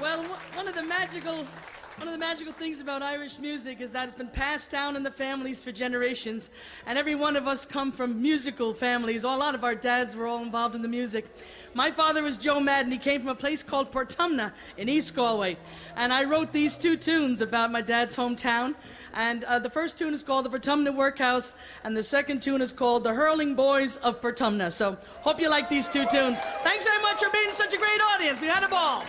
Well, one of the magical one of the magical things about Irish music is that it's been passed down in the families for generations, and every one of us come from musical families. A lot of our dads were all involved in the music. My father was Joe Madden. He came from a place called Portumna in East Galway, and I wrote these two tunes about my dad's hometown. And uh, the first tune is called the Portumna Workhouse, and the second tune is called the Hurling Boys of Portumna. So, hope you like these two tunes. Thanks very much for being such a great audience. We had a ball.